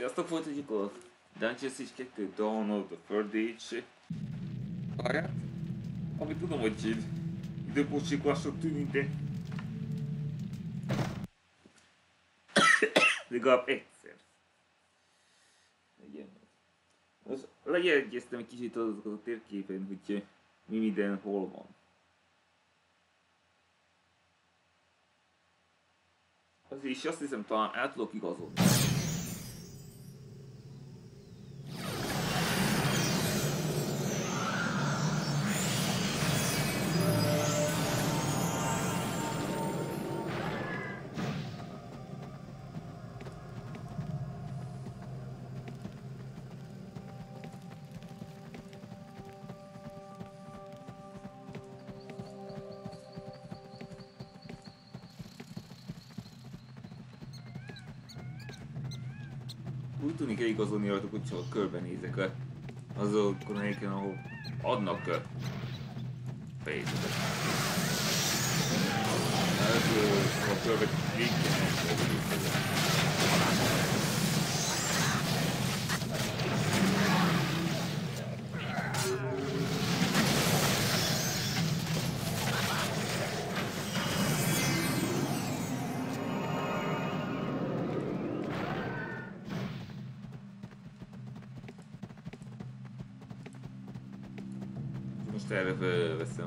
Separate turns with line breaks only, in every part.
Sziasztok, folytatjuk a Dungeons is 2 Dawn of the Third Age pályát. Amit tudom, hogy így időpótsiklások tűnik, de... Legalább egyszer. Igen. Most lejegyeztem egy kicsit azokat a térképen, hogy mi minden hol van. Az is azt hiszem talán el tudok igazolni. Úgy tűnik igazolni rajtuk, hogy csak körbenézek azokon a helyeken, ahol adnak fejezeket. Ez a körbe Isto era para, para ser.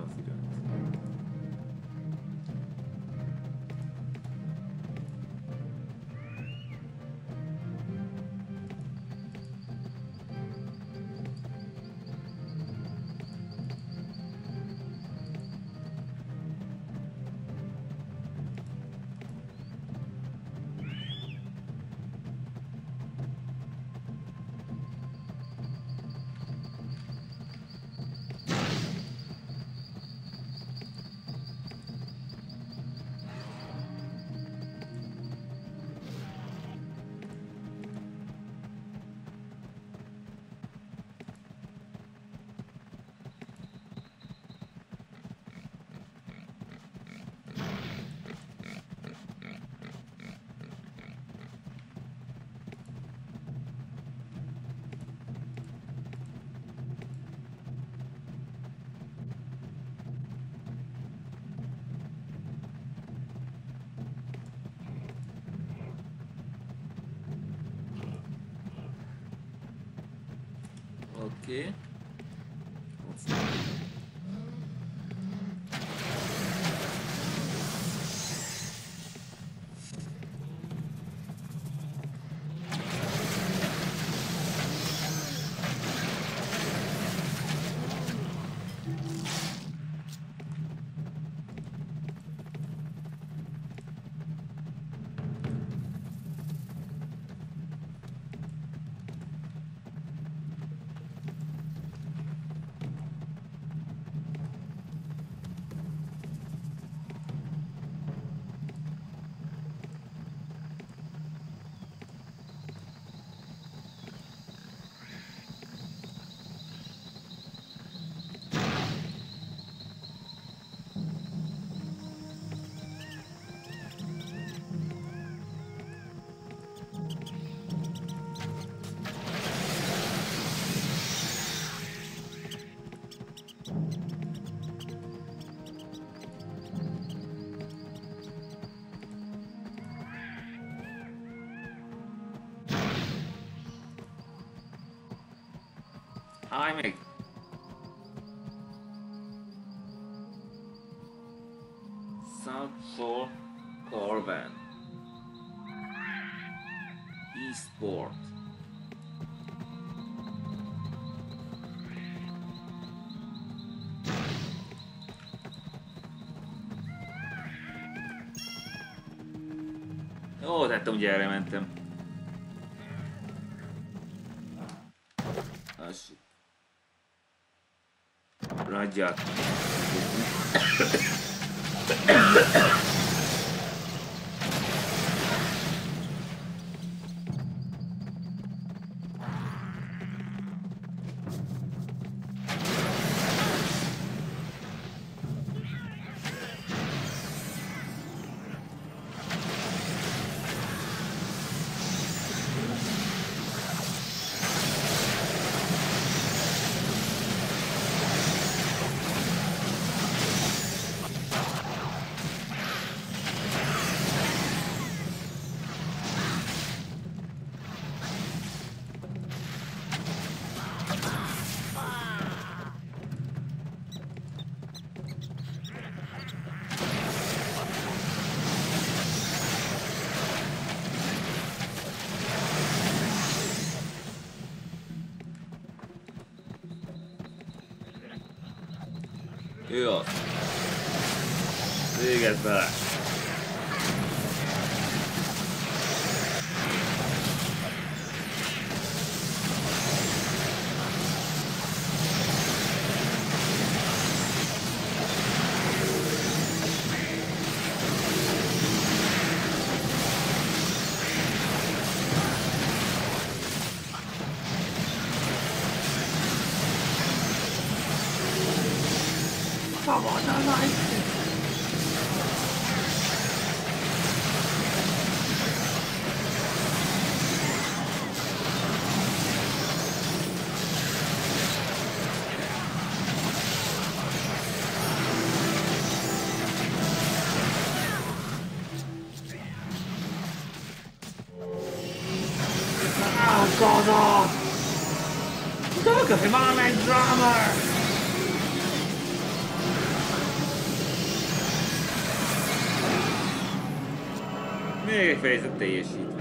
Meg! South Pole Corvan Eastport Ó, tettem, hogy erre mentem. Yeah. of uh, the Himalayan drama! Még fejezett teljesít.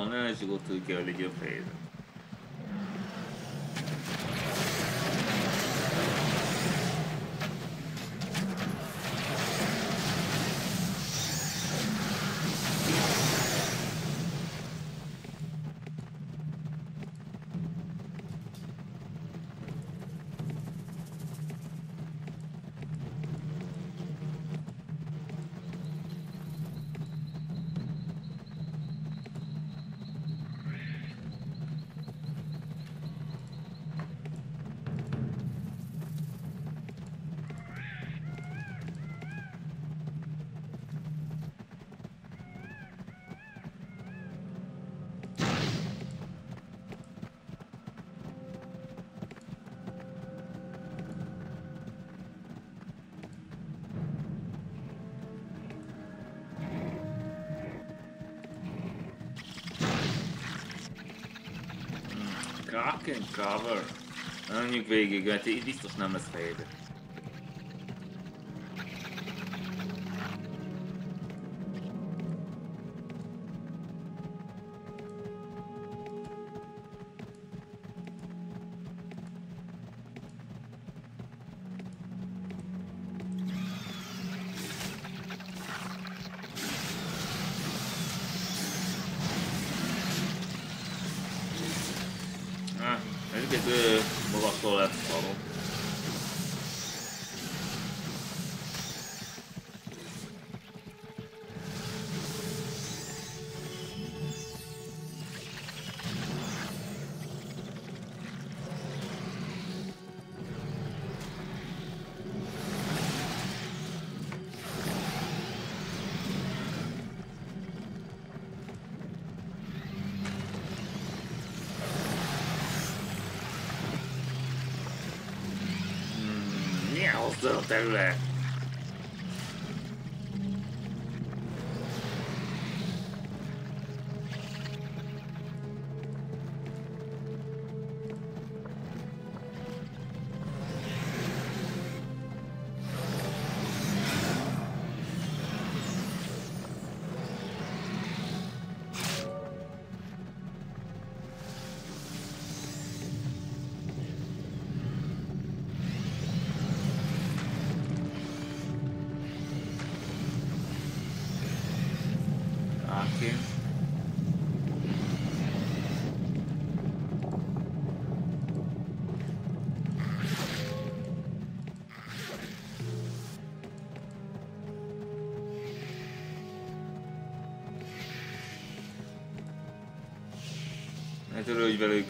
of an energy go to the girl they paid. Kraken cover. Menjünk végig, mert így biztos nem lesz fejed. ゼロ点上。タイトルをいろいろ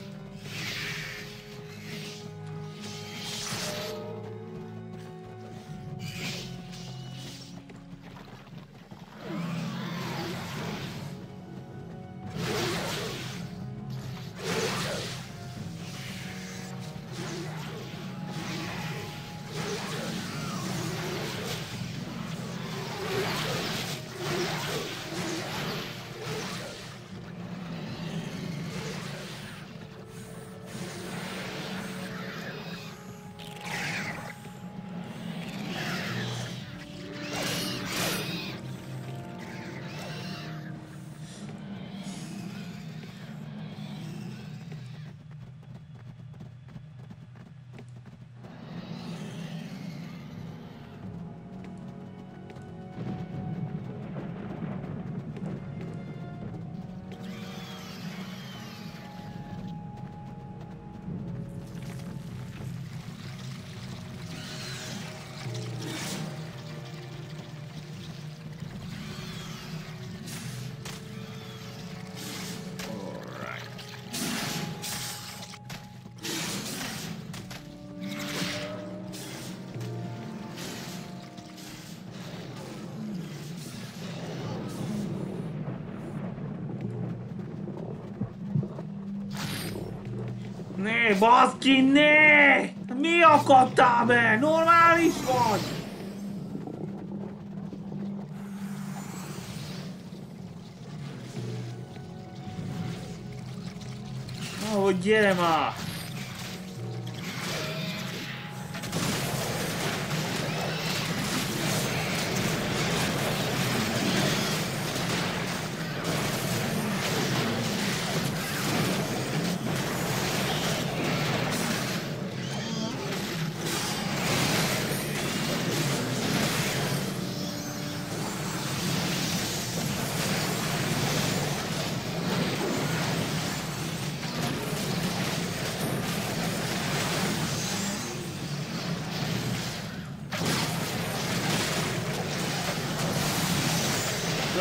Ne, baszki, ne! Mi akadtál be? Normális vagy? Ahogy gyere már!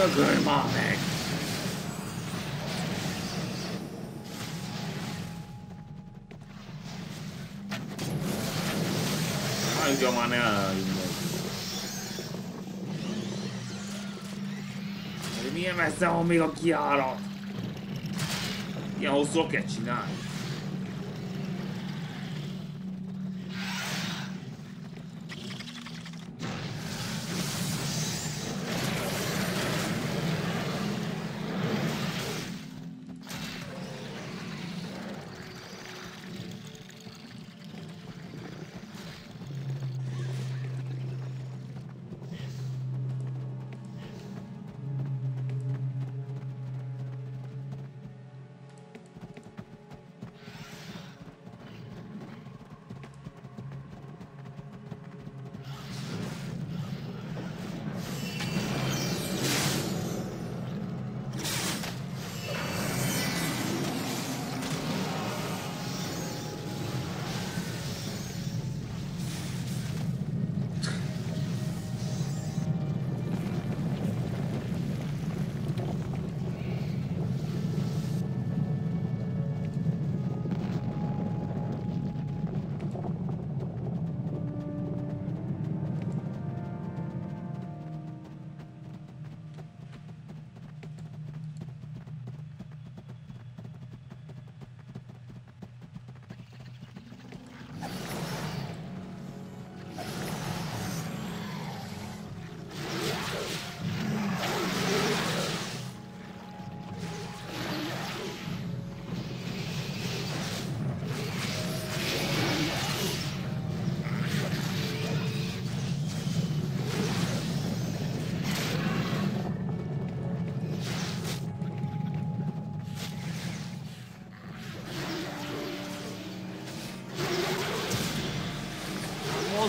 Dögölj már meg! Hagyja már ne. Milyen messze van még a kiárat? Ilyen hosszú kell csinálni.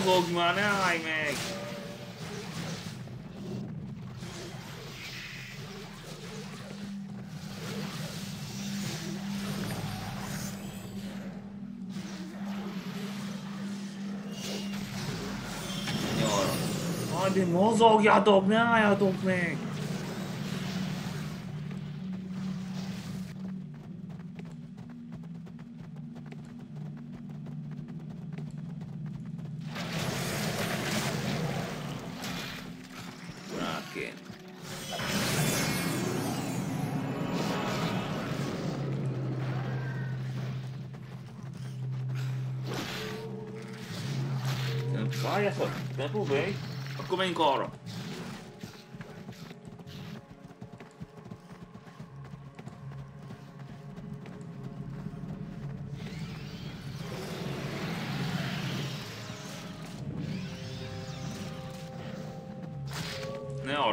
Mozogj már, ne állj meg! Addig mozogjatok, ne álljatok meg!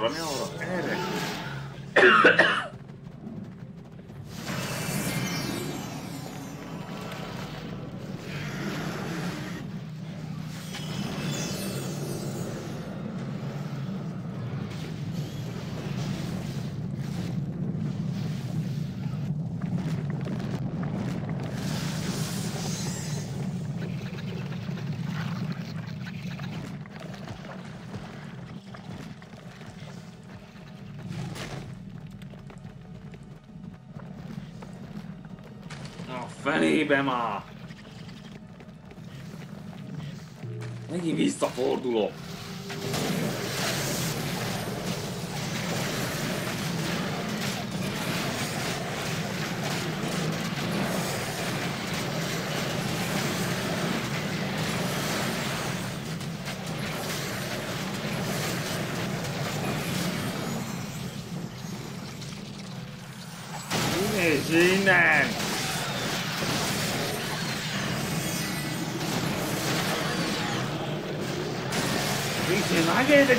Romeo, Romeo. Fenébe már! Megint visszafordulok.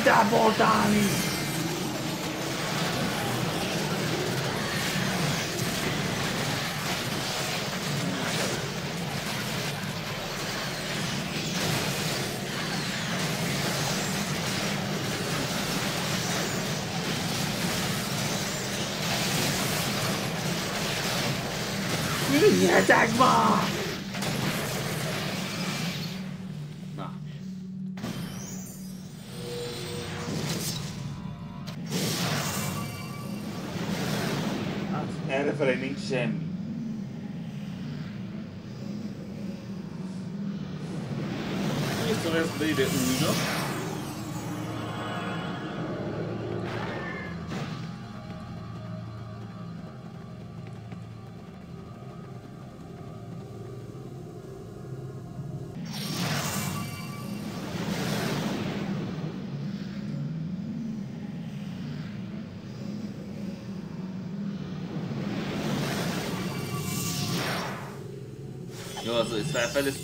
double damage. Attack bomb! him. leave it, you know. beleza.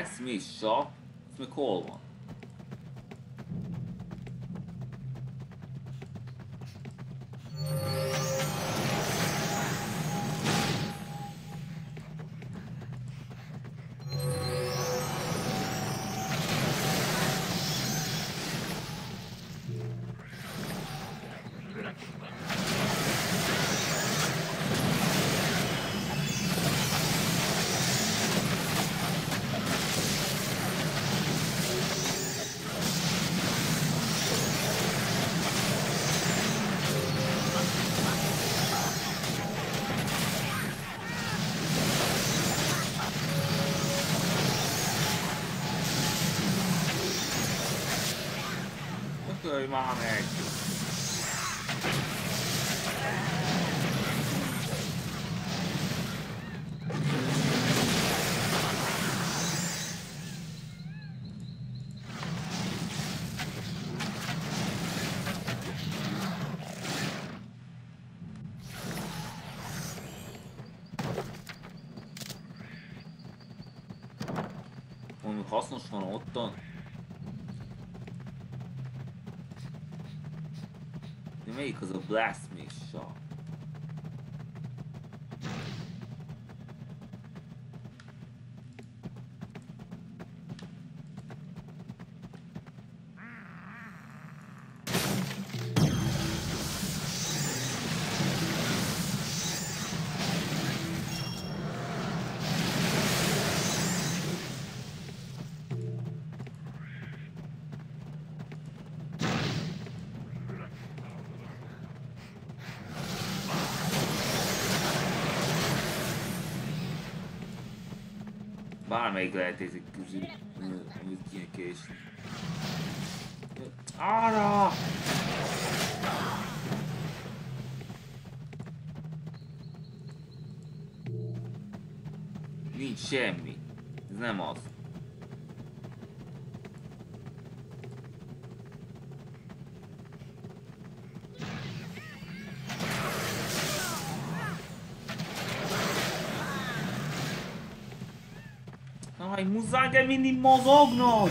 That's me, Shaw. It's McCall one. Bármelyik lehet ezek közül, amit kéne késni. Arra! Nincs semmi. Ez nem az. Muszáj kell mozognod!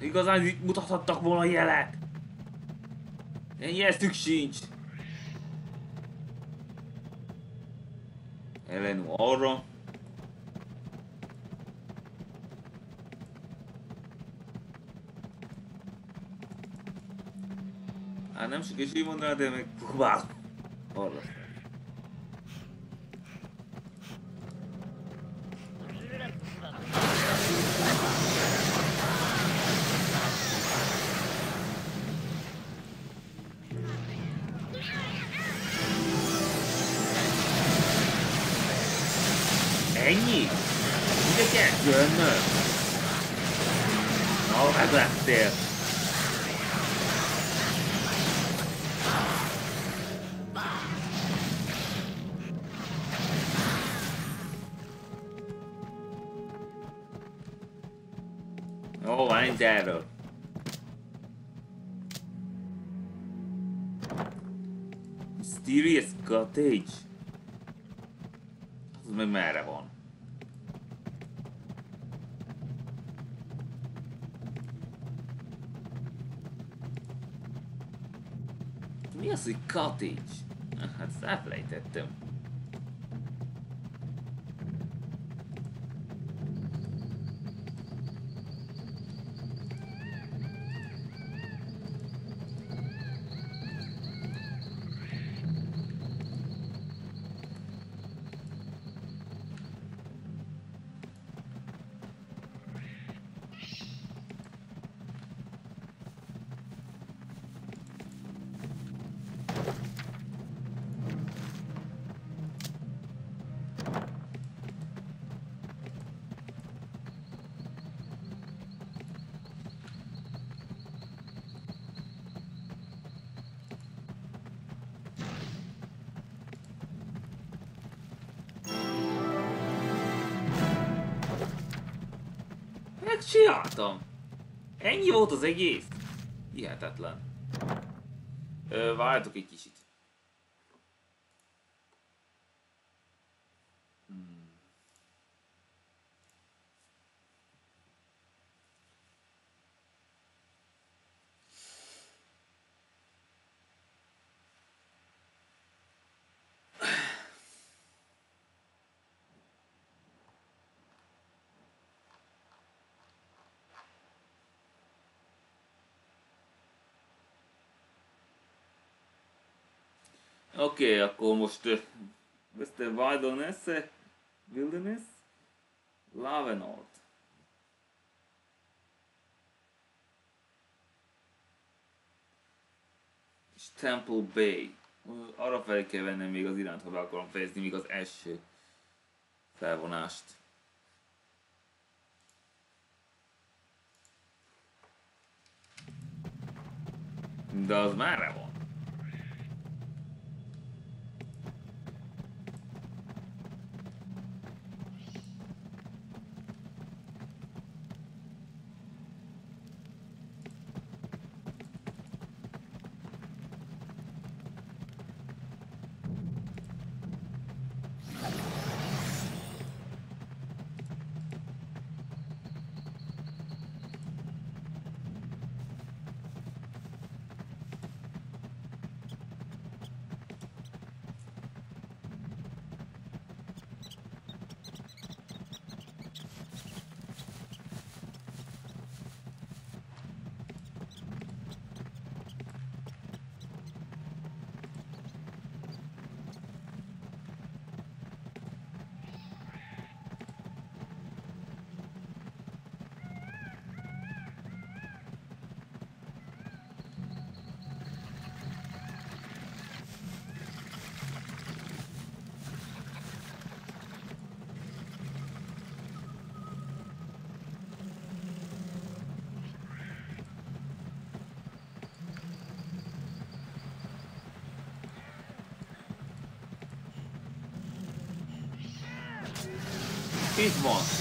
Igazán mutathattak volna jelet! Ennyi sincs! Elenu arra. Hát nem sok is így mondaná, de meg próbál. Arra. Merre van? Mi az, hogy cottage? Hát elfelejtettem. Megcsináltam! Ennyi volt az egész? Hihetetlen. Ö, várjatok egy kicsit. Oké, okay, akkor most Questa è Wilderness, Wilderness, Lavenort. És Temple Bay. Arra fel kell vennem még az irányt, ha be akarom fejezni még az első felvonást. De az már van. Pismo.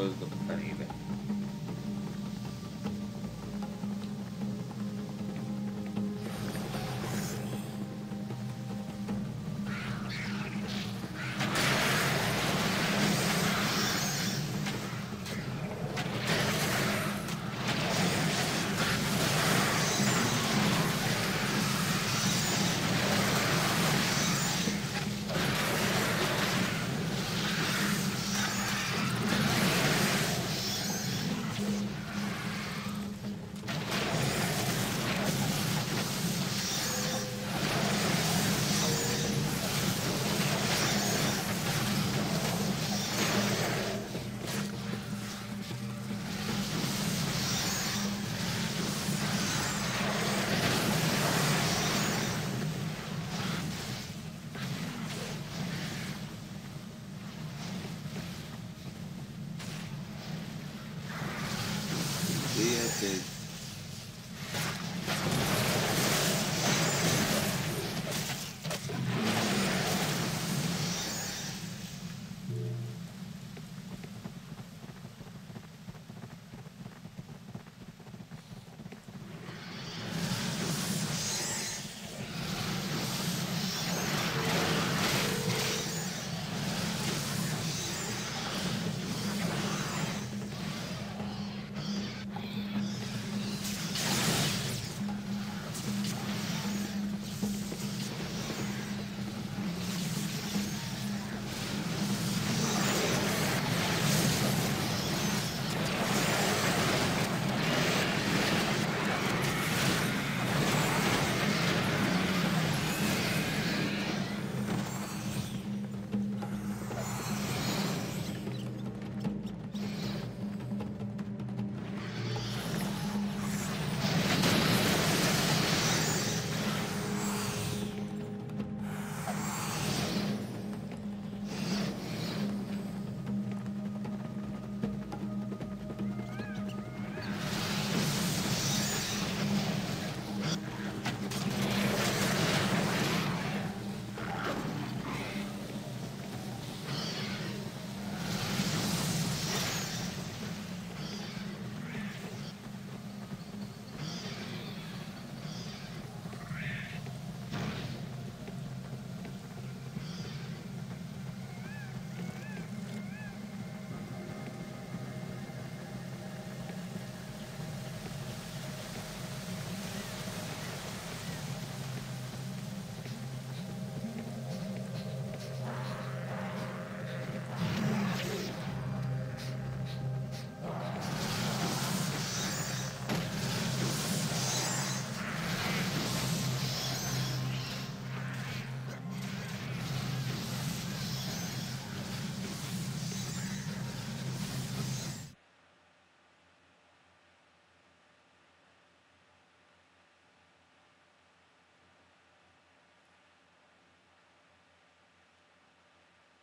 close the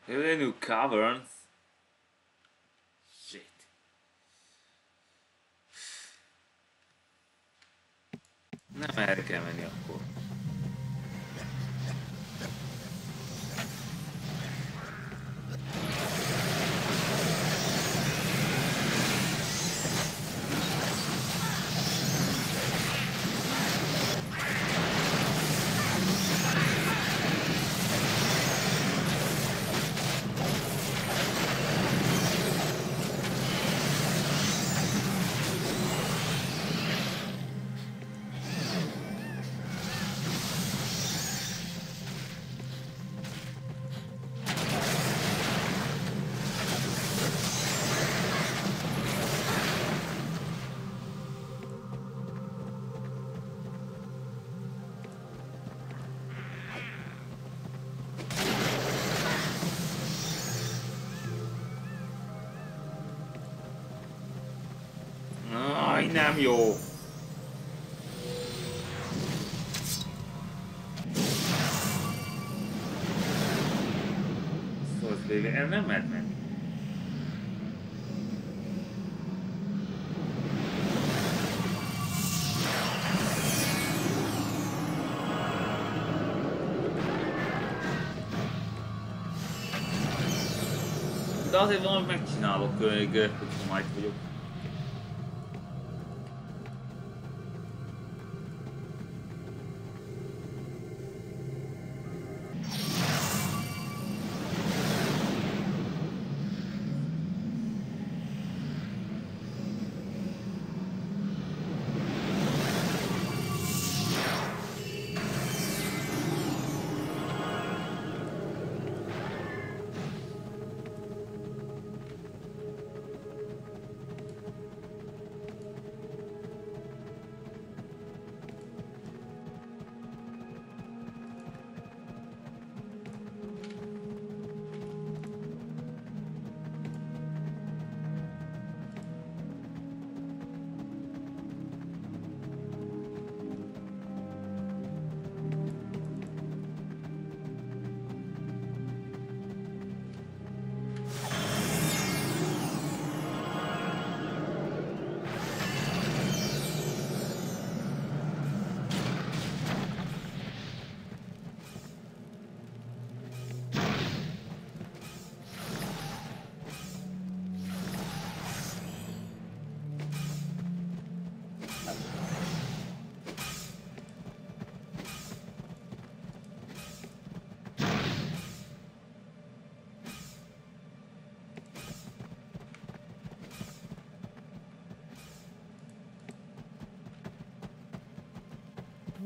Here new caverns. Shit. Nem erre kell menni akkor. Nem jó! Szóval végre, nem mehet menni. De azért valamit megcsinálok, hogy majd vagyok.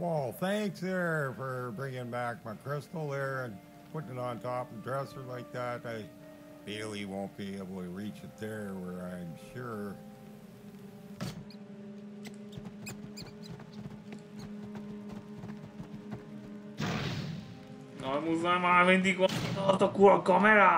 Well, thanks there for bringing back my crystal there and putting it on top of the dresser like that. I Bailey won't be able to reach it there where I'm sure.
No, muszáj már mindig ott a kura kamera!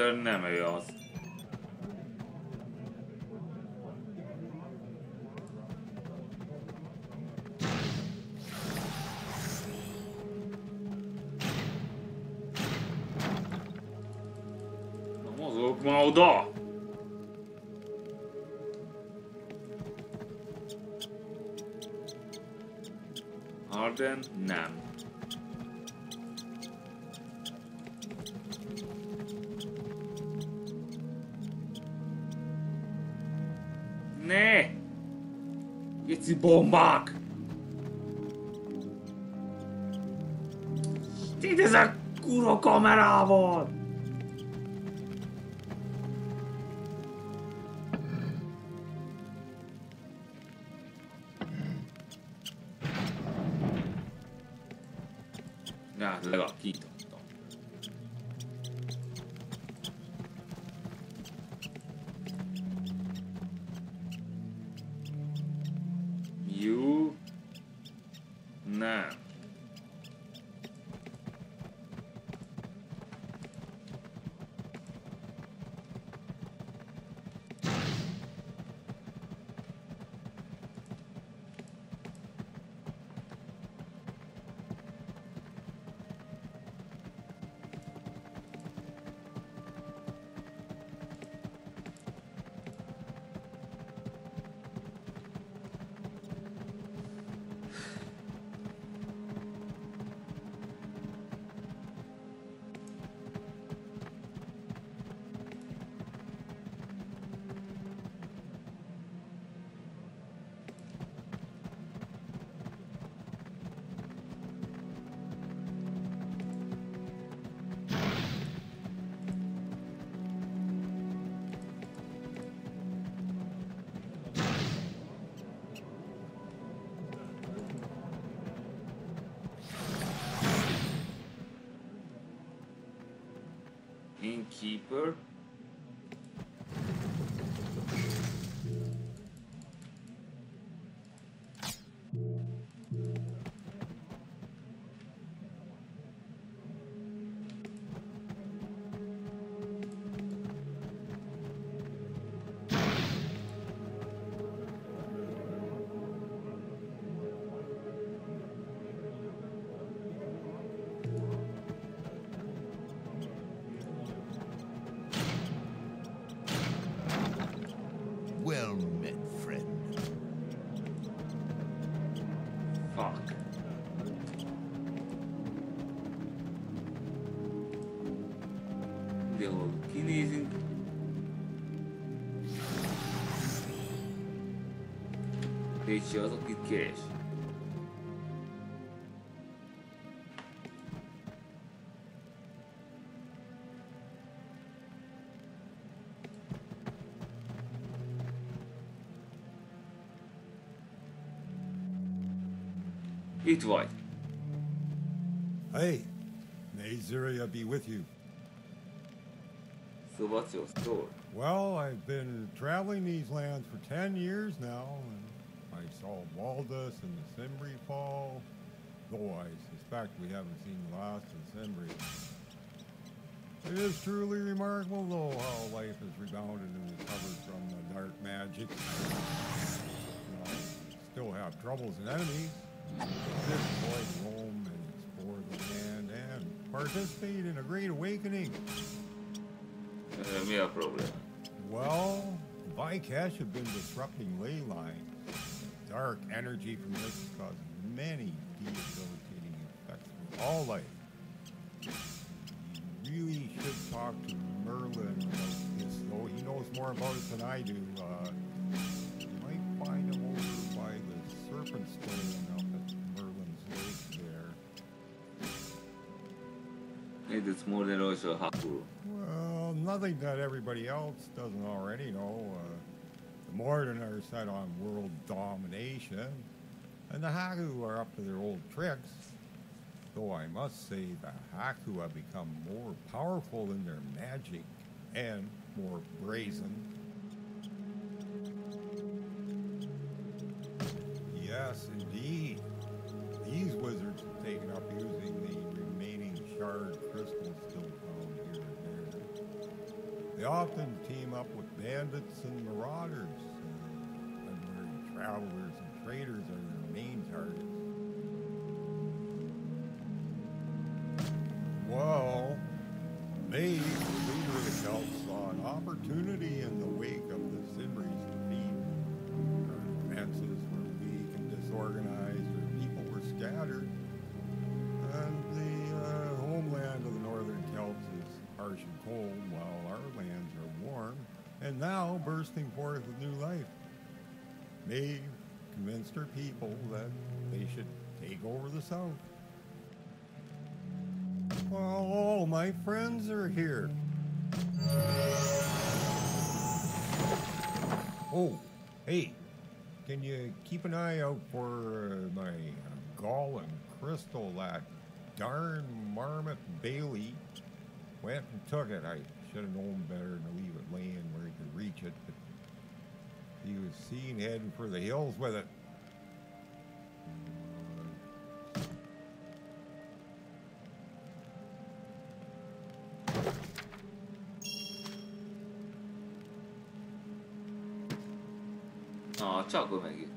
Enchanter nem ő az. Ne! Geci bombák! Itt ezek kurva kamerával! Ja, legalább kinyitottam. Innkeeper. Az, akit keres. Itt vagy.
Hey, may Zyria be with you.
So what's your story?
Well, I've been traveling these lands for 10 years now, and I saw Waldus and the Simbri fall, though I suspect we haven't seen the last of Simbri. It is truly remarkable, though, how life has rebounded and recovered from the dark magic. You know, still have troubles and enemies. This boy roam and explore the land and participate in a great awakening.
Uh, Ö, Mi a probléma?
Well, the Vikesh have been disrupting ley lines. Dark energy from this has caused many debilitating effects for all life. You really should talk to Merlin about this, though he knows more about it than I do. Uh, you might find him over by the Serpent Stone up at Merlin's Lake there.
It is more than also Haku.
Well, nothing that everybody else doesn't already know. Uh, are set on world domination, and the Haku are up to their old tricks. Though I must say the Haku have become more powerful in their magic and more brazen. Yes, indeed. These wizards have taken up using the remaining shard crystals still found here and there. They often team up with bandits and marauders, uh, unwary travelers and traders are their main targets. Well, they, the leader of the Celts, saw an opportunity in the wake of the Simbris defeat. Their defenses were weak and disorganized, their people were scattered, and the uh, homeland of the northern Celts is harsh and cold, while and now bursting forth with new life. They convinced her people that they should take over the South. Well, all my friends are here. Oh, hey, can you keep an eye out for uh, my gall and crystal? That darn marmot Bailey went and took it. I should have known better to leave it laying where he could reach it, but he was seen heading for the hills with it.
Ah, ciao.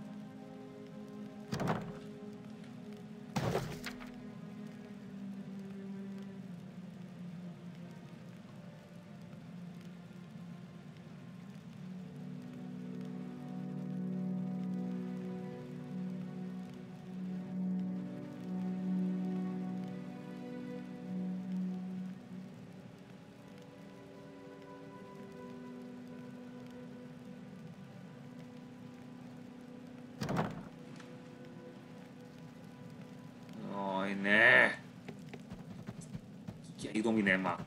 Idomni nem már.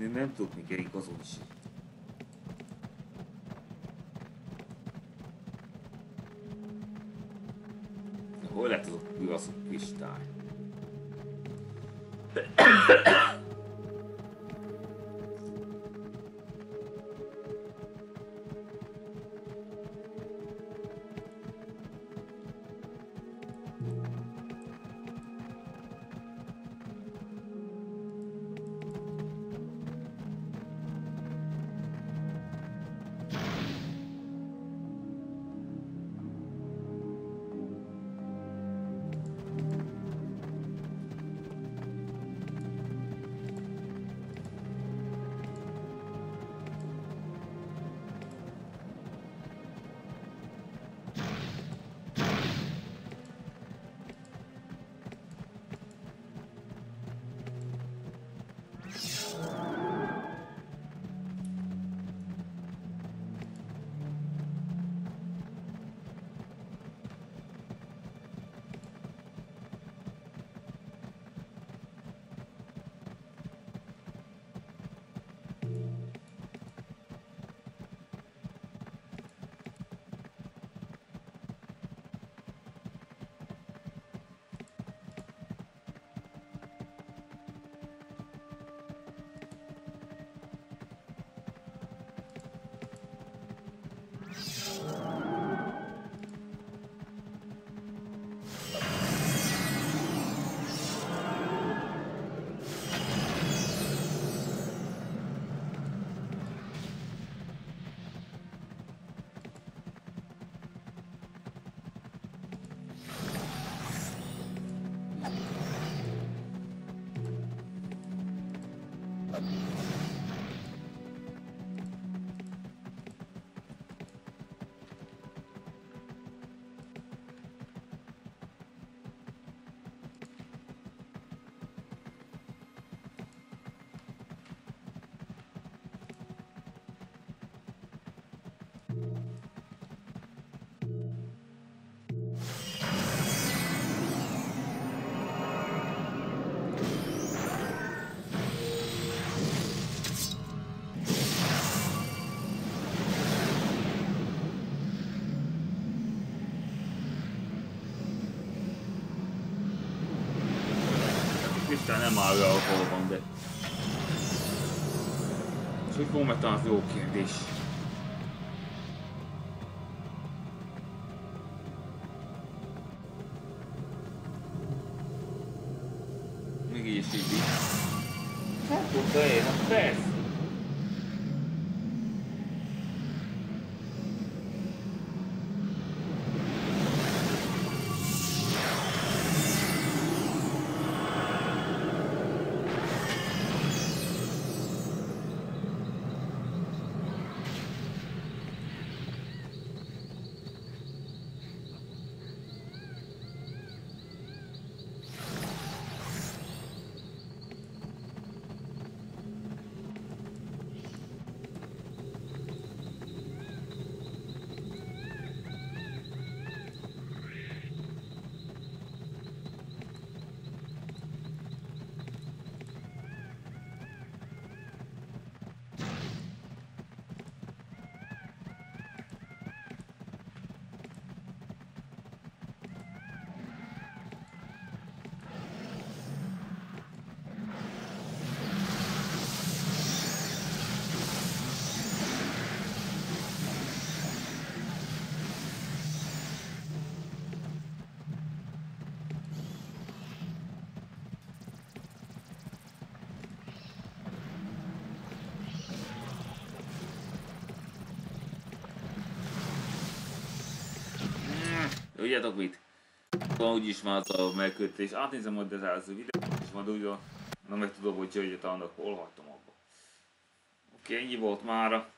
Én nem tudok még igazolni se. Hol lett az a igaz kristály? Aztán maar áll le a falban, de... Ez hogy kommentálni jó. Tudjátok mit? Van úgyis már az a megkötés. Átnézem majd az előző videót, és majd úgy na meg tudom, hogy hogy annak hol hagytam abba. Oké, ennyi volt mára.